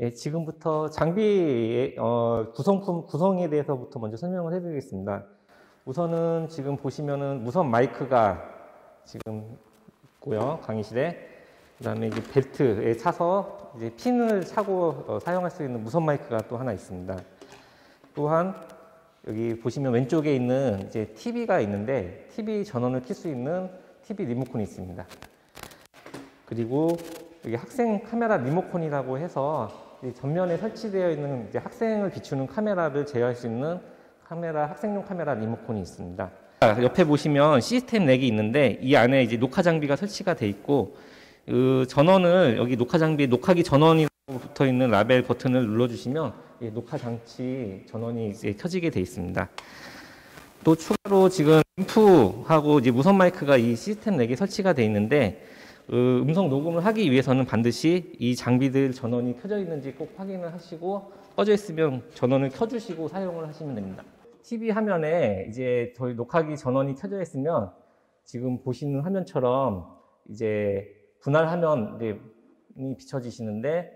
예, 지금부터 장비의 어, 구성품 구성에 대해서부터 먼저 설명을 해드리겠습니다. 우선은 지금 보시면은 무선 마이크가 지금 있고요 강의실에 그다음에 이제 벨트에 차서 이제 핀을 차고 어, 사용할 수 있는 무선 마이크가 또 하나 있습니다. 또한 여기 보시면 왼쪽에 있는 이제 TV가 있는데 TV 전원을 킬수 있는 TV 리모컨이 있습니다. 그리고 여기 학생 카메라 리모컨이라고 해서 전면에 설치되어 있는 학생을 비추는 카메라를 제어할 수 있는 카메라 학생용 카메라 리모컨이 있습니다. 옆에 보시면 시스템 렉이 있는데 이 안에 이제 녹화 장비가 설치가 돼 있고 그 전원을 여기 녹화 장비 녹화기 전원이 붙어 있는 라벨 버튼을 눌러주시면 녹화 장치 전원이 이제 켜지게 돼 있습니다. 또 추가로 지금 인프하고 이제 무선 마이크가 이 시스템 렉에 설치가 돼 있는데 그 음성 녹음을 하기 위해서는 반드시 이 장비들 전원이 켜져 있는지 꼭 확인을 하시고 꺼져 있으면 전원을 켜주시고 사용을 하시면 됩니다. TV 화면에 이제 저희 녹화기 전원이 켜져 있으면 지금 보시는 화면처럼 이제 분할 화면이 비춰지시는데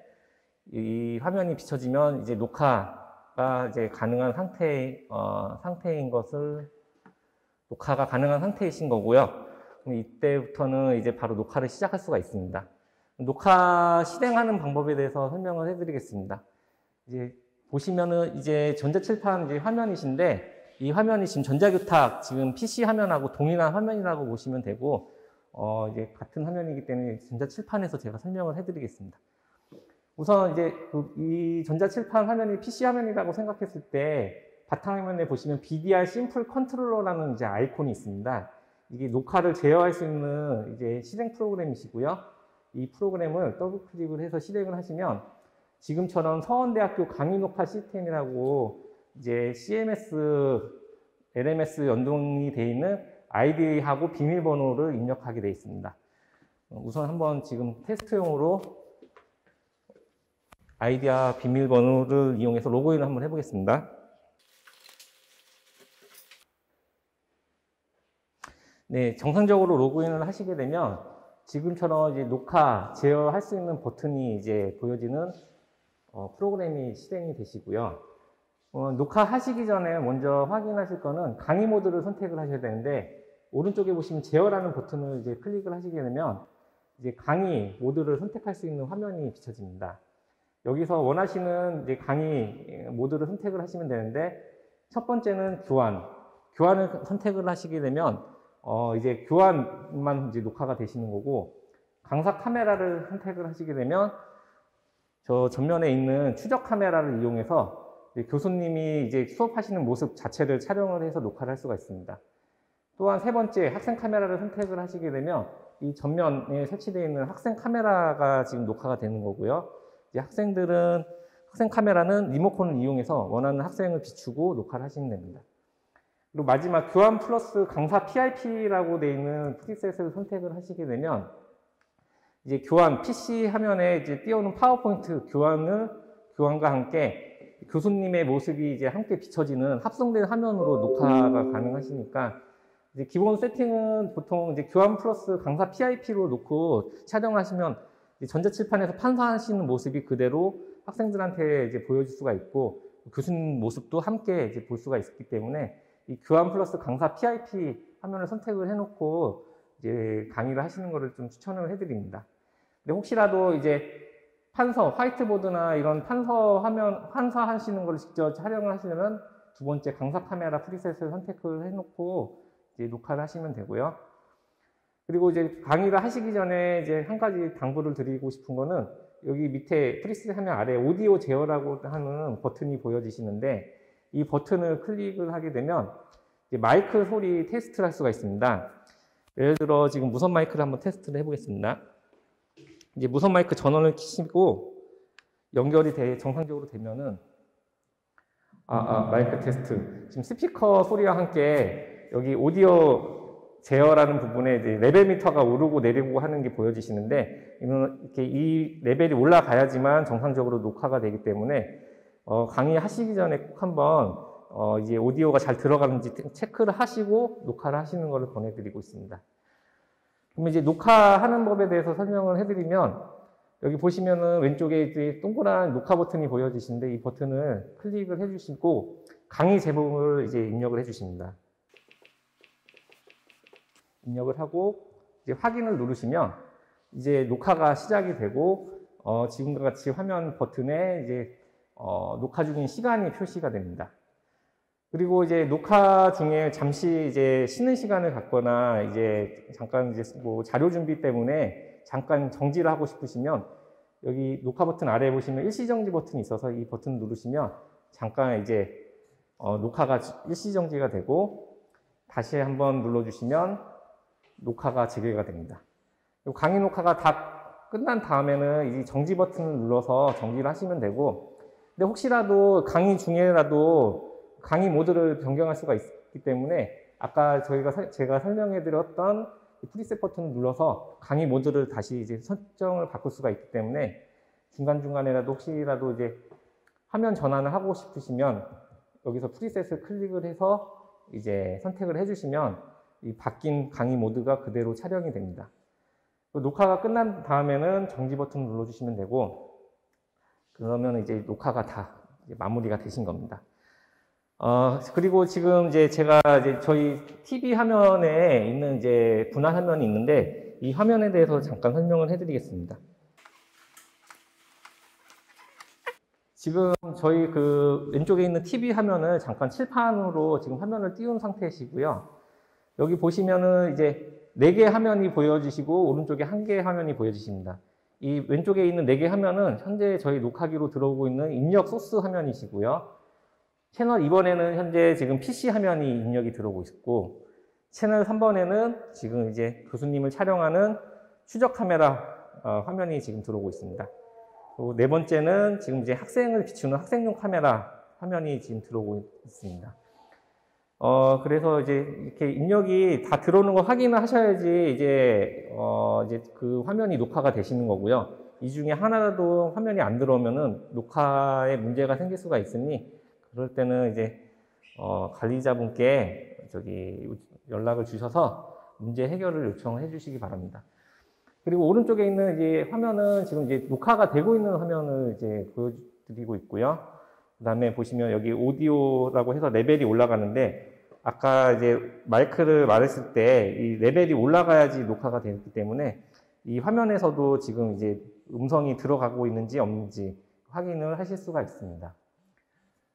이 화면이 비춰지면 이제 녹화가 이제 가능한 상태 어, 상태인 것을 녹화가 가능한 상태이신 거고요. 이때부터는 이제 바로 녹화를 시작할 수가 있습니다. 녹화 실행하는 방법에 대해서 설명을 해드리겠습니다. 이제 보시면은 이제 전자칠판 이제 화면이신데 이 화면이 지금 전자교탁 지금 PC 화면하고 동일한 화면이라고 보시면 되고 어 이제 같은 화면이기 때문에 전자칠판에서 제가 설명을 해드리겠습니다. 우선 이제 그 이 전자칠판 화면이 PC 화면이라고 생각했을 때 바탕화면에 보시면 BDR Simple Controller라는 이제 아이콘이 있습니다. 이게 녹화를 제어할 수 있는 이제 실행 프로그램이시고요. 이 프로그램을 더블 클릭을 해서 실행을 하시면 지금처럼 서원대학교 강의 녹화 시스템이라고 이제 CMS, LMS 연동이 되어 있는 아이디하고 비밀번호를 입력하게 되어 있습니다. 우선 한번 지금 테스트용으로 아이디와 비밀번호를 이용해서 로그인을 한번 해보겠습니다. 네, 정상적으로 로그인을 하시게 되면 지금처럼 이제 녹화, 제어할 수 있는 버튼이 이제 보여지는 어, 프로그램이 실행이 되시고요. 어, 녹화하시기 전에 먼저 확인하실 거는 강의 모드를 선택을 하셔야 되는데 오른쪽에 보시면 제어라는 버튼을 이제 클릭을 하시게 되면 이제 강의 모드를 선택할 수 있는 화면이 비춰집니다. 여기서 원하시는 이제 강의 모드를 선택을 하시면 되는데 첫 번째는 교환. 교환을 선택을 하시게 되면 어, 이제 교환만 이제 녹화가 되시는 거고, 강사 카메라를 선택을 하시게 되면, 저 전면에 있는 추적 카메라를 이용해서 교수님이 이제 수업하시는 모습 자체를 촬영을 해서 녹화를 할 수가 있습니다. 또한 세 번째, 학생 카메라를 선택을 하시게 되면, 이 전면에 설치되어 있는 학생 카메라가 지금 녹화가 되는 거고요. 이제 학생들은, 학생 카메라는 리모컨을 이용해서 원하는 학생을 비추고 녹화를 하시면 됩니다. 그리고 마지막 교안 플러스 강사 PIP라고 되어 있는 preset을 선택을 하시게 되면 이제 교안 PC 화면에 이제 띄우는 파워포인트 교환을 교환과 함께 교수님의 모습이 이제 함께 비춰지는 합성된 화면으로 녹화가 가능하시니까 이제 기본 세팅은 보통 이제 교안 플러스 강사 PIP로 놓고 촬영하시면 전자칠판에서 판사하시는 모습이 그대로 학생들한테 이제 보여줄 수가 있고 교수님 모습도 함께 이제 볼 수가 있기 때문에 이 교환 플러스 강사 PIP 화면을 선택을 해놓고 이제 강의를 하시는 것을 좀 추천을 해드립니다. 근데 혹시라도 이제 판서, 화이트보드나 이런 판서 화면, 판사 하시는 걸 직접 촬영을 하시려면 두 번째 강사 카메라 프리셋을 선택을 해놓고 이제 녹화를 하시면 되고요. 그리고 이제 강의를 하시기 전에 이제 한 가지 당부를 드리고 싶은 거는 여기 밑에 preset 화면 아래 오디오 제어라고 하는 버튼이 보여지시는데 이 버튼을 클릭을 하게 되면 마이크 소리 테스트를 할 수가 있습니다. 예를 들어 지금 무선 마이크를 한번 테스트를 해보겠습니다. 이제 무선 마이크 전원을 키시고 연결이 돼 정상적으로 되면은 아, 아, 마이크 테스트. 지금 스피커 소리와 함께 여기 오디오 제어라는 부분에 이제 level meter가 오르고 내리고 하는 게 보여지시는데 이렇게 이 레벨이 올라가야지만 정상적으로 녹화가 되기 때문에 어, 강의하시기 전에 꼭 한번 어, 이제 오디오가 잘 들어가는지 체크를 하시고 녹화를 하시는 것을 권해드리고 있습니다. 그럼 이제 녹화하는 법에 대해서 설명을 해드리면 여기 보시면은 왼쪽에 이제 동그란 녹화 버튼이 보여지시는데 이 버튼을 클릭을 해주시고 강의 제목을 이제 입력을 해주십니다. 입력을 하고 이제 확인을 누르시면 이제 녹화가 시작이 되고 어, 지금과 같이 화면 버튼에 이제 어, 녹화 중인 시간이 표시가 됩니다. 그리고 이제 녹화 중에 잠시 이제 쉬는 시간을 갖거나 이제 잠깐 이제 뭐 자료 준비 때문에 잠깐 정지를 하고 싶으시면 여기 녹화 버튼 아래에 보시면 일시정지 버튼이 있어서 이 버튼 누르시면 잠깐 이제 어, 녹화가 일시정지가 되고 다시 한번 눌러주시면 녹화가 재개가 됩니다. 강의 녹화가 다 끝난 다음에는 이 정지 버튼을 눌러서 정지를 하시면 되고 근데 혹시라도 강의 중에라도 강의 모드를 변경할 수가 있기 때문에 아까 저희가 제가 설명해 드렸던 프리셋 버튼을 눌러서 강의 모드를 다시 이제 설정을 바꿀 수가 있기 때문에 중간 중간에라도 혹시라도 이제 화면 전환을 하고 싶으시면 여기서 프리셋을 클릭을 해서 이제 선택을 해주시면 이 바뀐 강의 모드가 그대로 촬영이 됩니다. 녹화가 끝난 다음에는 정지 버튼 눌러주시면 되고 그러면 이제 녹화가 다 마무리가 되신 겁니다. 어, 그리고 지금 이제 제가 이제 저희 TV 화면에 있는 이제 분할 화면이 있는데 이 화면에 대해서 잠깐 설명을 해드리겠습니다. 지금 저희 그 왼쪽에 있는 TV 화면을 잠깐 칠판으로 지금 화면을 띄운 상태시고요. 여기 보시면은 이제 4개 화면이 보여지시고 오른쪽에 1개 화면이 보여지십니다. 이 왼쪽에 있는 4개 화면은 현재 저희 녹화기로 들어오고 있는 입력 소스 화면이시고요. 채널 2번에는 현재 지금 PC 화면이 입력이 들어오고 있고 채널 3번에는 지금 이제 교수님을 촬영하는 추적 카메라 어, 화면이 지금 들어오고 있습니다. 그리고 네 번째는 지금 이제 학생을 비추는 학생용 카메라 화면이 지금 들어오고 있습니다. 어, 그래서 이제 이렇게 입력이 다 들어오는 거 확인을 하셔야지 이제, 어, 이제 그 화면이 녹화가 되시는 거고요. 이 중에 하나라도 화면이 안 들어오면은 녹화에 문제가 생길 수가 있으니 그럴 때는 이제, 어, 관리자분께 저기 연락을 주셔서 문제 해결을 요청해 주시기 바랍니다. 그리고 오른쪽에 있는 이제 화면은 지금 이제 녹화가 되고 있는 화면을 이제 보여드리고 있고요. 그 다음에 보시면 여기 오디오라고 해서 레벨이 올라가는데 아까 이제 마이크를 말했을 때 이 레벨이 올라가야지 녹화가 되기 때문에 이 화면에서도 지금 이제 음성이 들어가고 있는지 없는지 확인을 하실 수가 있습니다.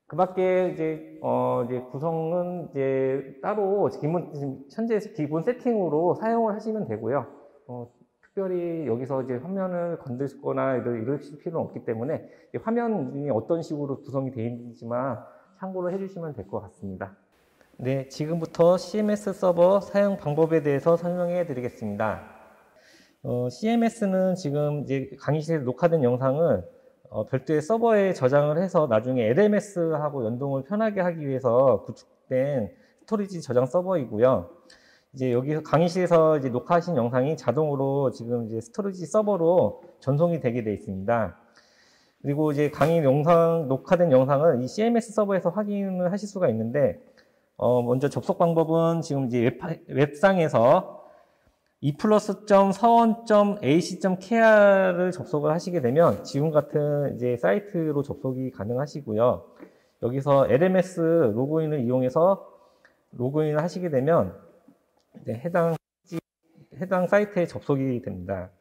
그 밖에 이제, 어, 이제 구성은 이제 따로 기본, 현재 기본 세팅으로 사용을 하시면 되고요. 어, 특별히 여기서 이제 화면을 건드거나 이러실 필요는 없기 때문에 화면이 어떤 식으로 구성이 되어 있는지만 참고를 해주시면 될 것 같습니다. 네, 지금부터 CMS 서버 사용 방법에 대해서 설명해 드리겠습니다. 어, CMS는 지금 이제 강의실에 녹화된 영상을 어, 별도의 서버에 저장을 해서 나중에 LMS하고 연동을 편하게 하기 위해서 구축된 storage 저장 서버이고요. 이제 여기서 강의실에서 이제 녹화하신 영상이 자동으로 지금 이제 storage 서버로 전송이 되게 되어 있습니다. 그리고 이제 강의 영상, 녹화된 영상을 이 CMS 서버에서 확인을 하실 수가 있는데, 어, 먼저 접속 방법은 지금 이제 웹, 웹상에서 eplus.seowon.ac.kr을 접속을 하시게 되면 지금 같은 이제 사이트로 접속이 가능하시고요. 여기서 LMS 로그인을 이용해서 로그인을 하시게 되면 해당 해당 사이트에 접속이 됩니다.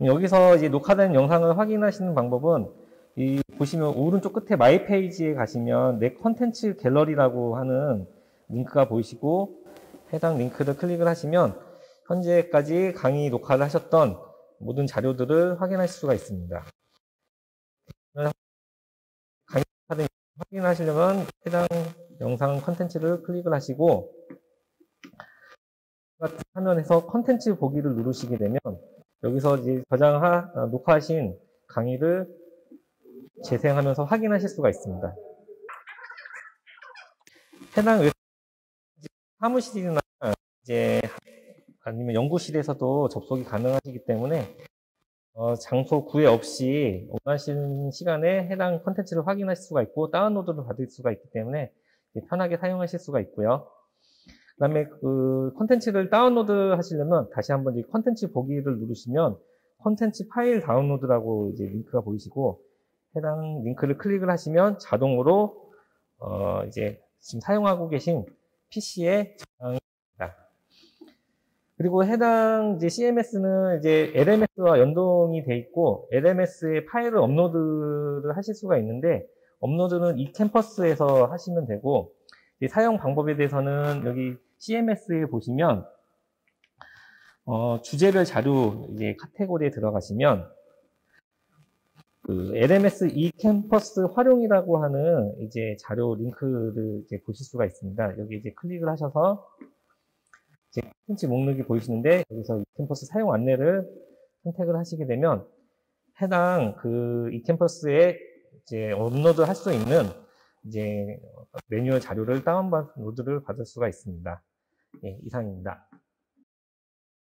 여기서 이제 녹화된 영상을 확인하시는 방법은 이 보시면 오른쪽 끝에 my page에 가시면 내 컨텐츠 갤러리라고 하는 링크가 보이시고 해당 링크를 클릭을 하시면 현재까지 강의 녹화를 하셨던 모든 자료들을 확인하실 수가 있습니다. 강의 녹화된 확인하시려면 해당 영상 컨텐츠를 클릭을 하시고 같은 화면에서 컨텐츠 보기를 누르시게 되면 여기서 이제 저장하 아, 녹화하신 강의를 재생하면서 확인하실 수가 있습니다. 해당 사무실이나 이제 아니면 연구실에서도 접속이 가능하시기 때문에 어, 장소 구애 없이 원하시는 시간에 해당 컨텐츠를 확인하실 수가 있고 다운로드를 받을 수가 있기 때문에 편하게 사용하실 수가 있고요. 그 다음에 그 컨텐츠를 다운로드 하시려면 다시 한번 이 컨텐츠 보기를 누르시면 콘텐츠 파일 다운로드라고 이제 링크가 보이시고 해당 링크를 클릭을 하시면 자동으로 어 이제 지금 사용하고 계신 PC에 저장이 됩니다. 그리고 해당 이제 CMS는 이제 LMS와 연동이 돼 있고 LMS에 파일을 업로드를 하실 수가 있는데 업로드는 이 캠퍼스에서 하시면 되고 사용 방법에 대해서는 여기 CMS에 보시면 어, 주제별 자료 이제 카테고리에 들어가시면 그 LMS e캠퍼스 활용이라고 하는 이제 자료 링크를 이제 보실 수가 있습니다. 여기 이제 클릭을 하셔서 이제 콘텐츠 목록이 보이시는데 여기서 e캠퍼스 사용 안내를 선택을 하시게 되면 해당 그 e캠퍼스에 이제 업로드 할 수 있는 이제 매뉴얼 자료를 다운로드를 받을 수가 있습니다. 예, 이상입니다.